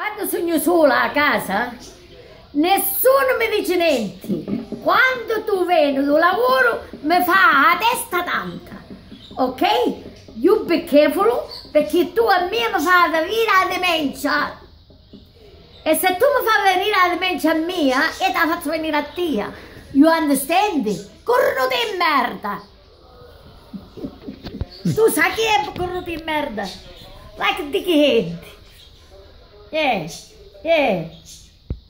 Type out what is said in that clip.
Quando sono sola a casa, nessuno mi dice niente. Quando tu vieni dal lavoro, mi fa la testa tanta. Ok? You be careful, perché tu a me mi fai venire la demenza. E se tu mi fai venire la demenza mia, io te la faccio venire a te. You understand? Corno di merda. tu sai chi è corno di merda? Like dicky head. yes, yes.